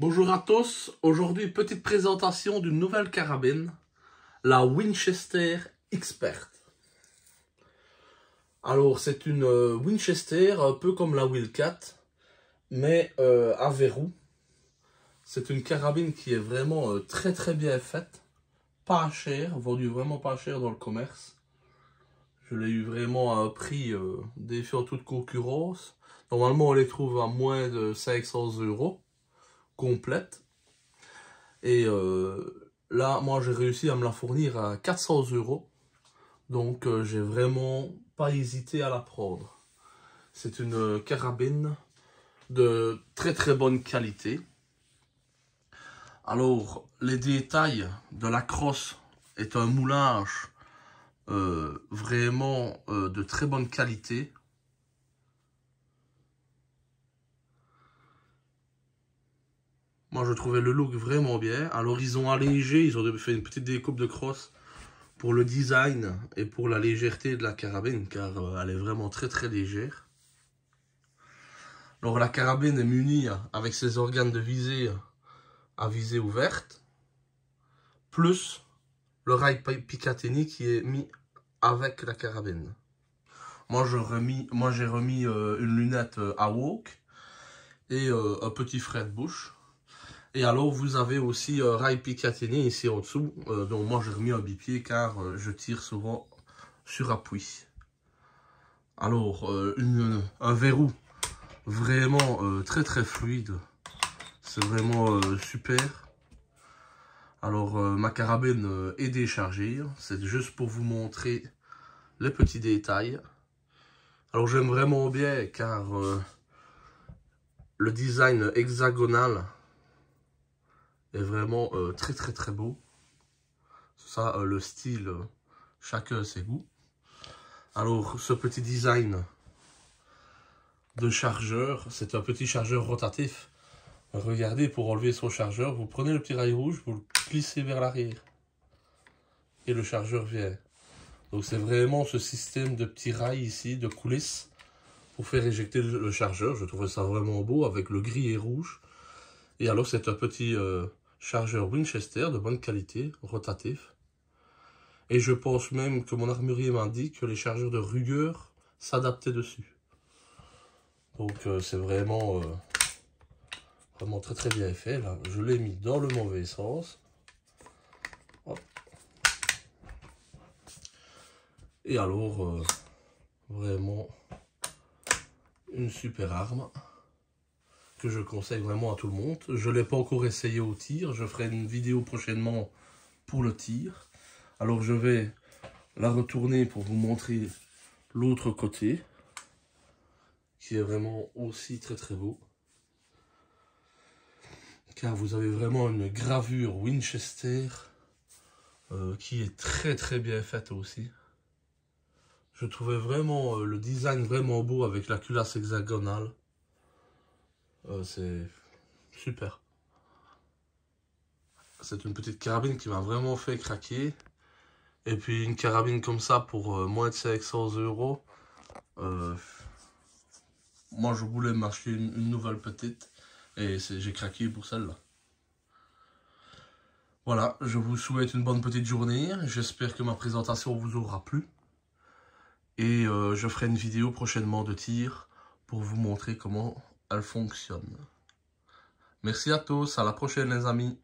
Bonjour à tous, aujourd'hui petite présentation d'une nouvelle carabine, la Winchester Expert. Alors c'est une euh, Winchester un peu comme la Wildcat, mais euh, à verrou. C'est une carabine qui est vraiment euh, très très bien faite, pas cher, vendue vraiment pas cher dans le commerce. Je l'ai eu vraiment à un prix défiant toute concurrence. Normalement on les trouve à moins de 500 euros complète. Et euh, là, moi, j'ai réussi à me la fournir à 400 euros. Donc, euh, j'ai vraiment pas hésité à la prendre. C'est une carabine de très très bonne qualité. Alors, les détails de la crosse est un moulage euh, vraiment de très bonne qualité. Je trouvais le look vraiment bien. Alors, ils ont allégé, ils ont fait une petite découpe de crosse pour le design et pour la légèreté de la carabine, car euh, elle est vraiment très très légère. Alors, la carabine est munie avec ses organes de visée à visée ouverte, plus le rail Picatinny qui est mis avec la carabine. Moi, j'ai remis, euh, une lunette euh, à walk et un petit frais de. Et alors, vous avez aussi euh, Rai Picatinny ici en dessous. Euh, donc, moi, j'ai remis un bipied car euh, je tire souvent sur appui. Alors, une, un verrou vraiment très très fluide. C'est vraiment super. Alors, ma carabine est déchargée. C'est juste pour vous montrer les petits détails. Alors, j'aime vraiment bien car le design hexagonal est vraiment euh, très très très beau. Ça, euh, le style, euh, chacun ses goûts. Alors, ce petit design de chargeur, c'est un petit chargeur rotatif. Regardez, pour enlever son chargeur, vous prenez le petit rail rouge, vous le glissez vers l'arrière. Et le chargeur vient. Donc c'est vraiment ce système de petits rails ici, de coulisses, pour faire éjecter le chargeur. Je trouvais ça vraiment beau avec le gris et rouge. Et alors c'est un petit chargeur Winchester de bonne qualité, rotatif. Et je pense même que mon armurier dit que les chargeurs de Ruger s'adaptaient dessus. Donc euh, c'est vraiment, euh, vraiment très très bien fait. Je l'ai mis dans le mauvais sens. Et alors, euh, vraiment une super arme que je conseille vraiment à tout le monde. Je ne l'ai pas encore essayé au tir. Je ferai une vidéo prochainement pour le tir. Alors je vais la retourner pour vous montrer l'autre côté. Qui est vraiment aussi très très beau. Car vous avez vraiment une gravure Winchester euh, qui est très très bien faite aussi. Je trouvais vraiment euh, le design vraiment beau avec la culasse hexagonale. Euh, c'est super. C'est une petite carabine qui m'a vraiment fait craquer. Et puis une carabine comme ça pour euh, moins de 500 euros. Euh, moi je voulais m'acheter une, nouvelle petite. Et j'ai craqué pour celle-là. Voilà, je vous souhaite une bonne petite journée. J'espère que ma présentation vous aura plu. Et je ferai une vidéo prochainement de tir pour vous montrer comment elle fonctionne. Merci à tous, à la prochaine les amis.